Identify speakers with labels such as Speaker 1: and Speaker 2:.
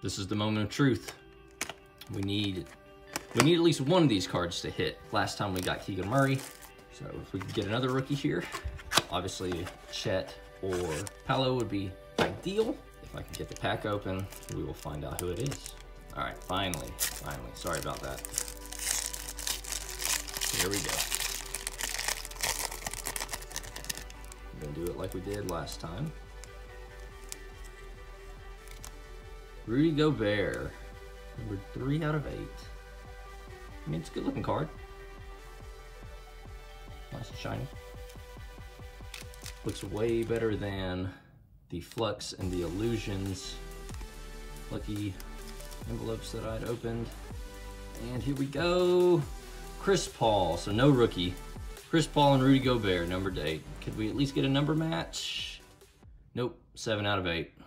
Speaker 1: This is the moment of truth. We need we need at least one of these cards to hit. Last time we got Keegan Murray. So if we could get another rookie here, obviously Chet or Paolo would be ideal. If I can get the pack open, we will find out who it is. All right, finally, finally. Sorry about that. Here we go. I'm gonna do it like we did last time. Rudy Gobert, number three out of eight. I mean, it's a good looking card. Nice and shiny. Looks way better than the Flux and the Illusions lucky envelopes that I'd opened. And here we go. Chris Paul, so no rookie. Chris Paul and Rudy Gobert, numbered eight. Could we at least get a number match? Nope, seven out of eight.